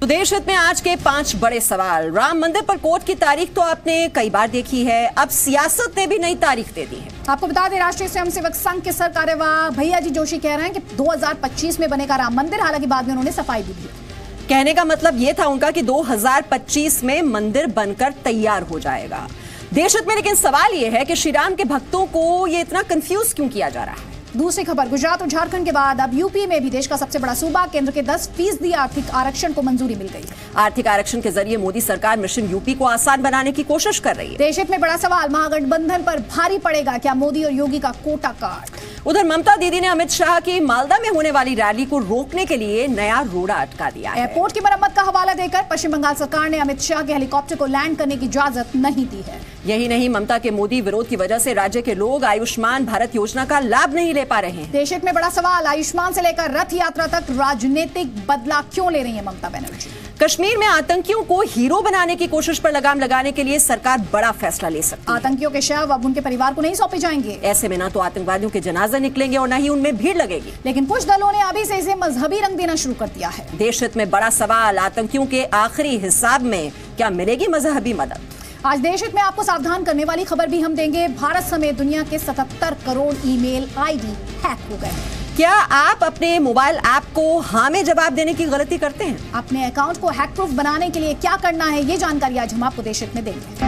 तो देश हित में आज के पाँच बड़े सवाल। राम मंदिर पर कोर्ट की तारीख तो आपने कई बार देखी है। अब सियासत ने भी नई तारीख दे दी है। आपको बता दें राष्ट्रीय स्वयंसेवक संघ के सर कार्यवाह भैया जी जोशी कह रहे हैं कि 2025 में बनेगा राम मंदिर हालाँकि बाद में उन्होंने सफ़ाई भी दी कहने का मतलब ये था उनका कि 2025 में मंदिर बनकर तैयार हो जाएगा। देश हित में लेकिन सवाल ये है कि श्री राम के भक्तों को ये इतना कंफ्यूज क्यों किया जा रहा है? दूसरी खबर गुजरात और झारखंड के बाद अब यूपी में भी देश का सबसे बड़ा सूबा केंद्र के 10 फ़ीसदी आर्थिक आरक्षण को मंजूरी मिल गई। आर्थिक आरक्षण के ज़रिए मोदी सरकार मिशन यूपी को आसान बनाने की कोशिश कर रही है। देश में बड़ा सवाल महागठबंधन पर भारी पड़ेगा क्या मोदी और योगी का कोटा कार्ड? उधर ममता दीदी ने अमित शाह की मालदा में होने वाली रैली को रोकने के लिए नया रोड़ा अटका दिया एयरपोर्ट की मरम्मत का हवाला देकर पश्चिम बंगाल सरकार ने अमित शाह के हेलीकॉप्टर को लैंड करने की इजाज़त नहीं दी है। यही नहीं ममता के मोदी विरोध की वजह से राज्य के लोग आयुष्मान भारत योजना का लाभ नहीं ले पा रहे हैं। देश हित में बड़ा सवाल आयुष्मान से लेकर रथ यात्रा तक राजनीतिक बदलाव क्यों ले रही है ममता बनर्जी? कश्मीर में आतंकियों को हीरो बनाने की कोशिश पर लगाम लगाने के लिए सरकार बड़ा फैसला ले सकती है। आतंकियों के शव अब उनके परिवार को नहीं सौंपे जाएँगे। ऐसे में ना तो आतंकवादियों के जनाजे निकलेंगे और न ही उनमें भीड़ लगेगी। लेकिन कुछ दलों ने अभी से इसे मजहबी रंग देना शुरू कर दिया है। देश हित में बड़ा सवाल आतंकियों के आखिरी हिसाब में क्या मिलेगी मजहबी मदद? आज देश हित में आपको सावधान करने वाली खबर भी हम देंगे। भारत समेत दुनिया के 77 करोड़ ईमेल आईडी हैक हो गए। क्या आप अपने मोबाइल ऐप को हाँ में जवाब देने की गलती करते हैं? अपने अकाउंट को हैक प्रूफ बनाने के लिए क्या करना है ये जानकारी आज हम आपको देश हित में देंगे।